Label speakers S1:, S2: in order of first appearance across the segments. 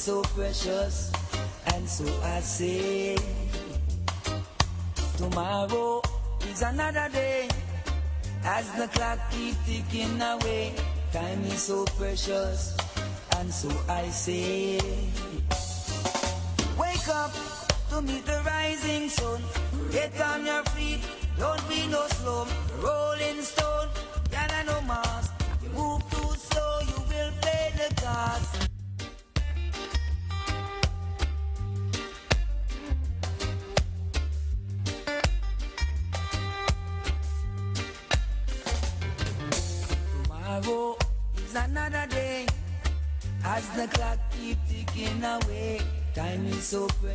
S1: so precious, and so I say, tomorrow is another day. As the clock keep ticking away, time is so precious, and so I say, wake up to meet the rising sun. Get on your feet, don't be no slow.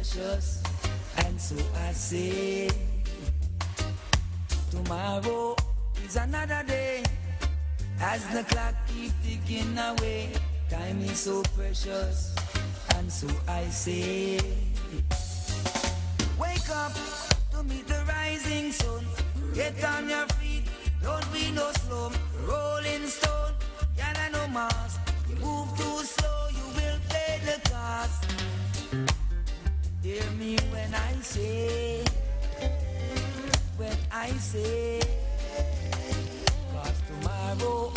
S1: Precious, and so I say, tomorrow is another day. As the clock keep ticking away, time is so precious, and so I say, wake up to meet the rising sun. Get on your feet, don't be no slow. Rolling stone, can no mass. Say, when I say, cause tomorrow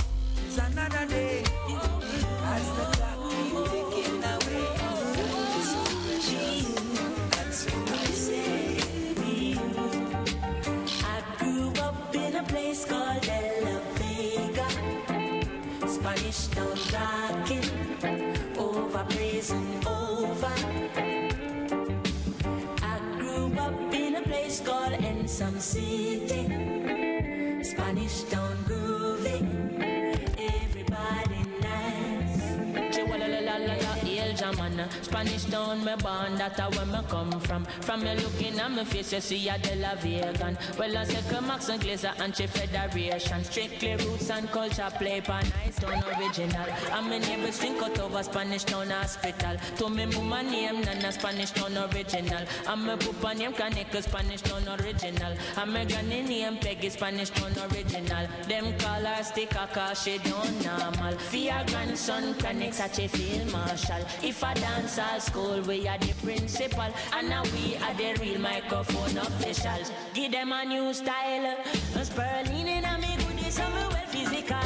S1: is another day. As the clock keep ticking away, so precious, and so I say.
S2: I grew up in a place called La Vega. Spanish town rocking, over praising Spanish town,
S3: me born, that's where me come from. From me looking at me face, you see a De La Vegan. Well, I say come Max and Glazer and Chief Federation. Strictly roots and culture play pan nice town original. And my neighbors drink out over Spanish town hospital. To me mama name, Nana Spanish town original. And my papa name Kaneka Spanish town original. And my granny name Peggy Spanish town original. Them call her sticker cause she don't normal. Your grandson Kaneka such a field marshal. If I dance at school, we are the principal. And now we are the real microphone officials. Give them a new style. A Sperling in a me goodies, I'm well physical.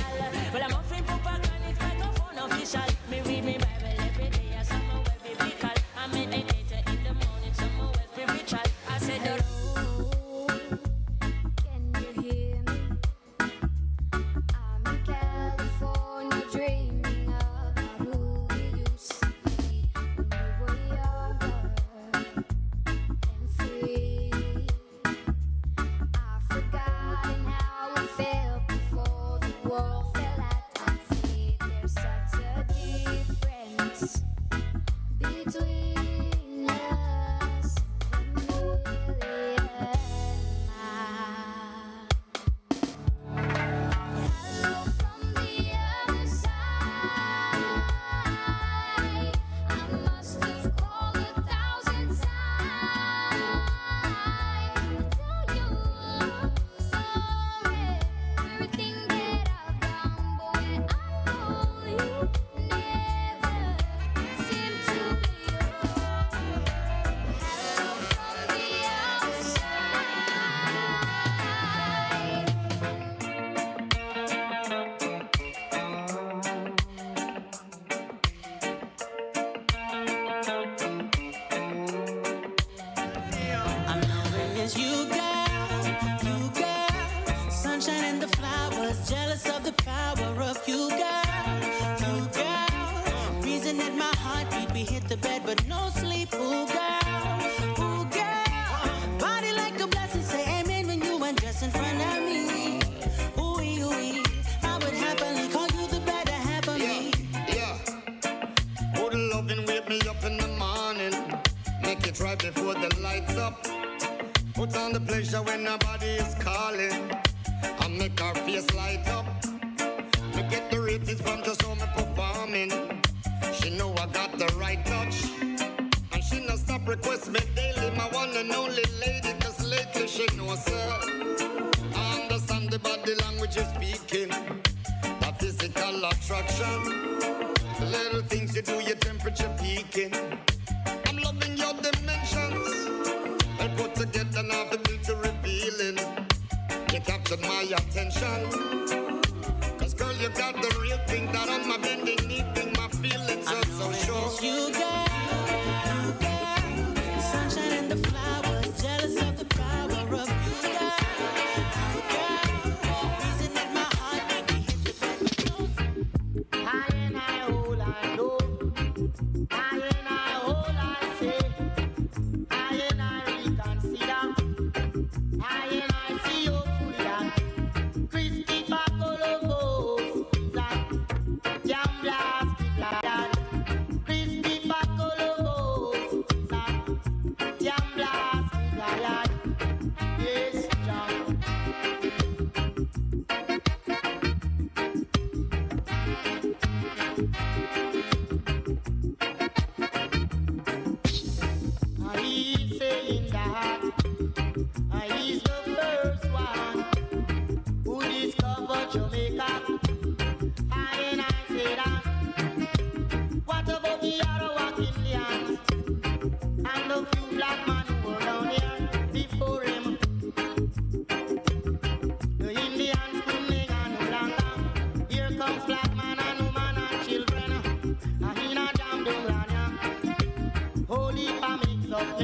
S3: Well, I'm offering proper chronic microphone official. Me read me Bible
S4: but
S2: no sleep, ooh, girl, ooh, girl. Body like a blessing, say amen when you undress in front of me. Ooh, ooh, I would happily call you the better half of me.
S5: Yeah. Good loving wake me up in the morning. Make it right before the lights up. Put on the pleasure when nobody is calling. I make her face light up. She no request me daily. My one and only lady. Cause lately she knows her. I understand the body language you're speaking. The
S6: physical attraction. The little things you do, your temperature peaking. I'm loving your dimensions. Well put together now the beauty revealing. You captured my attention. Cause girl, you got the real thing that on my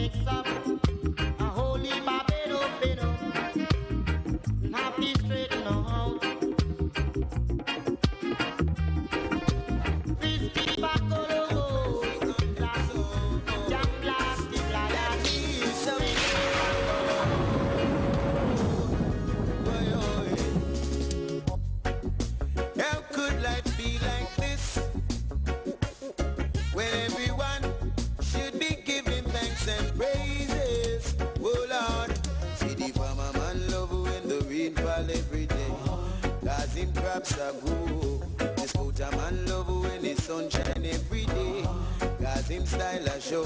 S7: mix
S8: sunshine every day. Cause him style a show.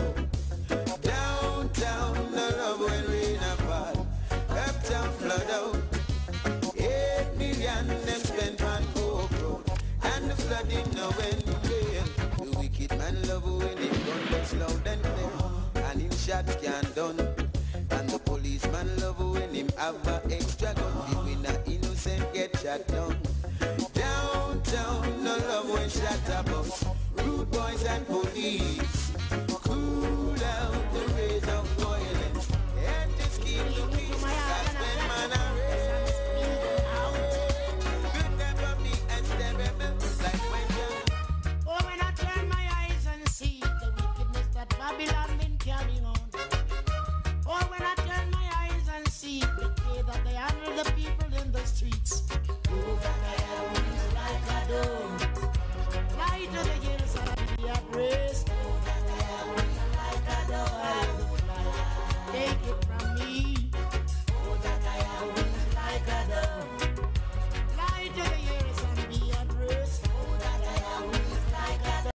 S8: Downtown, no love when rain a fall. Uptown flood out. Eight million them spent on Oak Road And the flooding when rain The wicked man love when him gun gets loud and clear And him shots can't done And the policeman love when him have a extra gun